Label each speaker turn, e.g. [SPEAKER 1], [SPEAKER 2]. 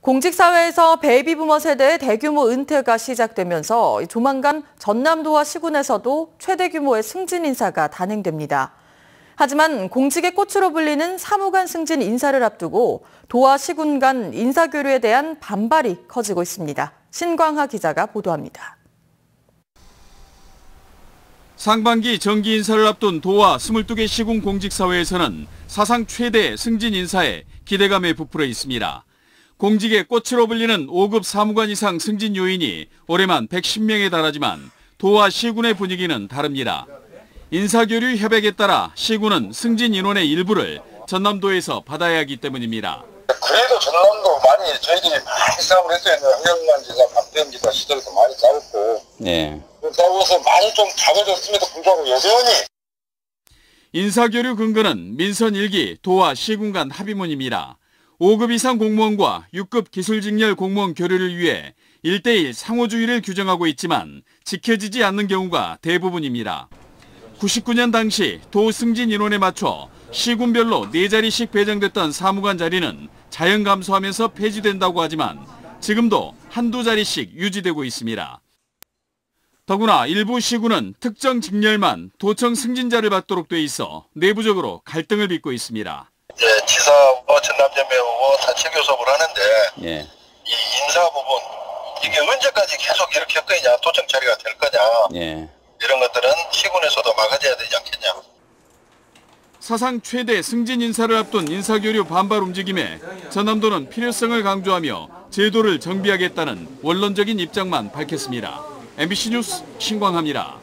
[SPEAKER 1] 공직사회에서 베이비부머 세대의 대규모 은퇴가 시작되면서 조만간 전남도와 시군에서도 최대 규모의 승진 인사가 단행됩니다. 하지만 공직의 꽃으로 불리는 사무관 승진 인사를 앞두고 도와 시군 간 인사교류에 대한 반발이 커지고 있습니다. 신광하 기자가 보도합니다.
[SPEAKER 2] 상반기 정기 인사를 앞둔 도와 22개 시군 공직사회에서는 사상 최대 승진 인사에 기대감에 부풀어 있습니다. 공직의 꽃으로 불리는 5급 사무관 이상 승진 요인이 올해만 110명에 달하지만 도와 시군의 분위기는 다릅니다. 인사교류 협약에 따라 시군은 승진 인원의 일부를 전남도에서 받아야 하기 때문입니다.
[SPEAKER 3] 그래도 전남도 많이 저희들이 많이 싸움을 했어요. 환경만 지사, 박대현 지사 시절에도 많이 싸웠고
[SPEAKER 4] 네.
[SPEAKER 3] 싸워서 많이 좀 작아졌음에도 불구하고 여전히
[SPEAKER 2] 인사교류 근거는 민선 1기 도와 시군 간 합의문입니다. 5급 이상 공무원과 6급 기술직렬 공무원 교류를 위해 1대1 상호주의를 규정하고 있지만 지켜지지 않는 경우가 대부분입니다. 99년 당시 도 승진 인원에 맞춰 시군별로 4자리씩 배정됐던 사무관 자리는 자연 감소하면서 폐지된다고 하지만 지금도 한두 자리씩 유지되고 있습니다. 더구나 일부 시군은 특정 직렬만 도청 승진자를 받도록 돼 있어 내부적으로 갈등을 빚고 있습니다.
[SPEAKER 3] 이제 지사와 전남전매와 사체 교섭을 하는데
[SPEAKER 4] 예.
[SPEAKER 3] 이 인사 부분 이게 언제까지 계속 이렇게 할 거냐 도청 처리가 될 거냐
[SPEAKER 4] 예.
[SPEAKER 3] 이런 것들은 시군에서도 막아줘야 되지 않겠냐.
[SPEAKER 2] 사상 최대 승진 인사를 앞둔 인사교류 반발 움직임에 전남도는 필요성을 강조하며 제도를 정비하겠다는 원론적인 입장만 밝혔습니다. MBC 뉴스 신광합니다.